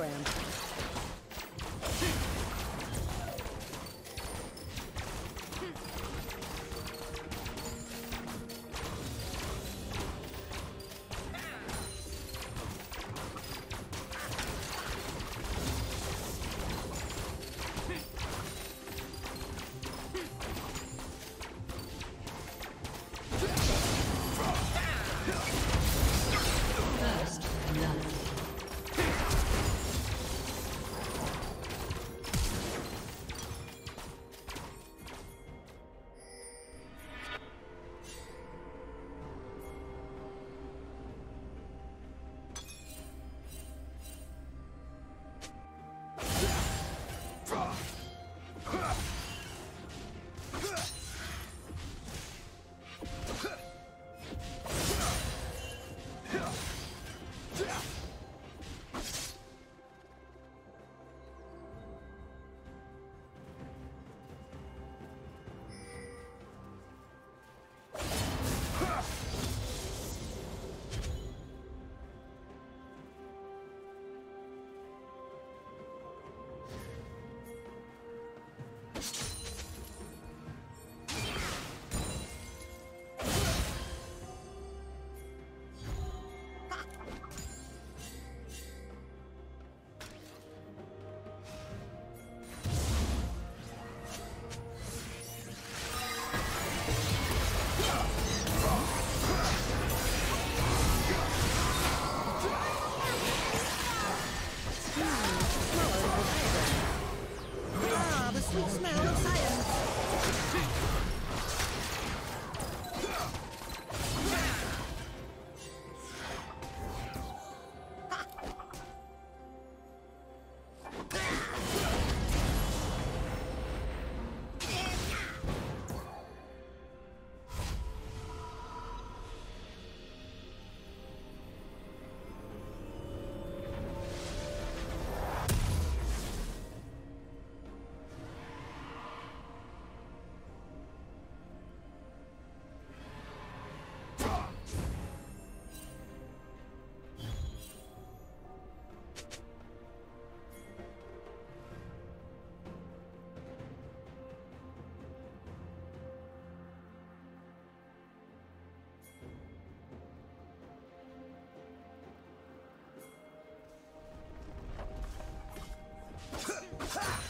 program. Ha!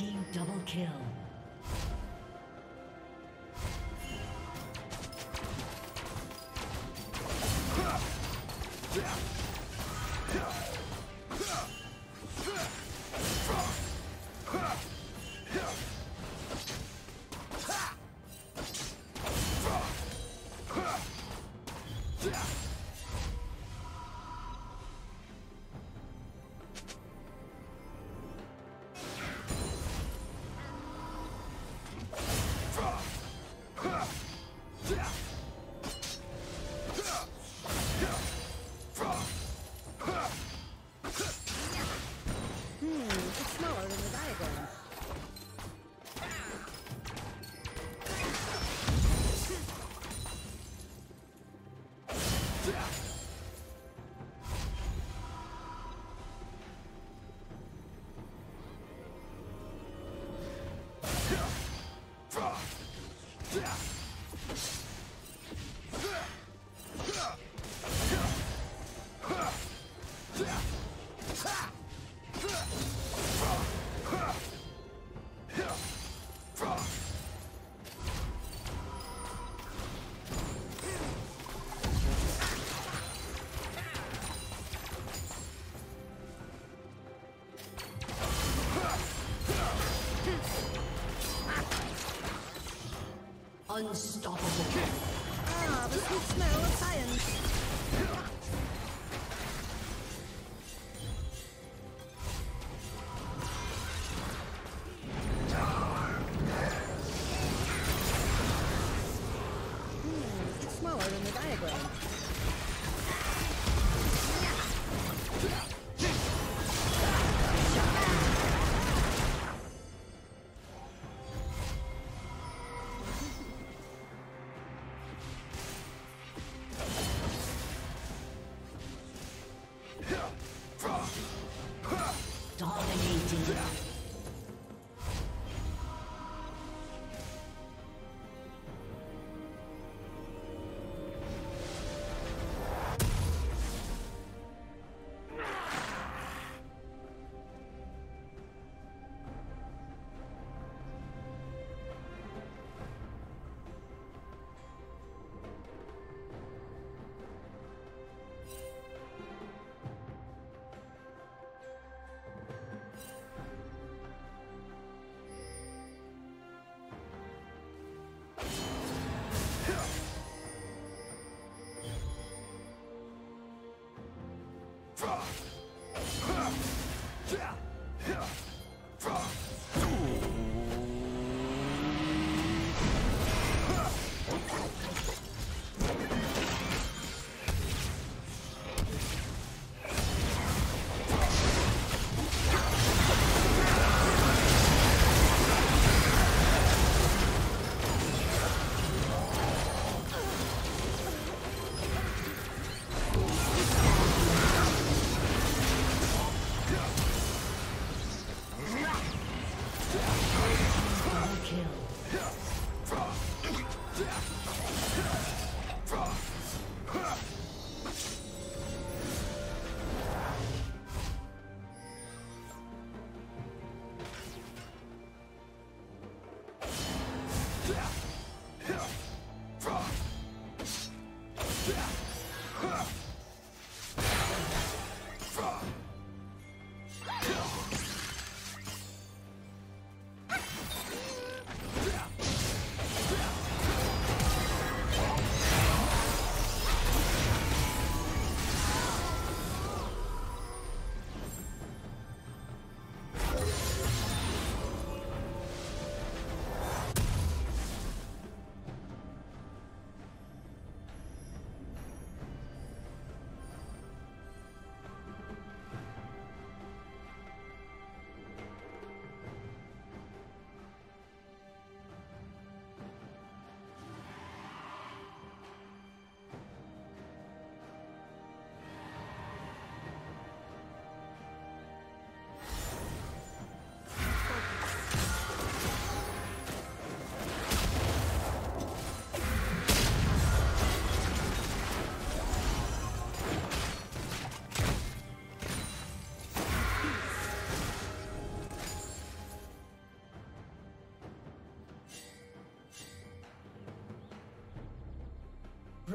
Team double kill. Unstoppable. Ah, the sweet smell of science! Hmm, it's smaller than the diagram.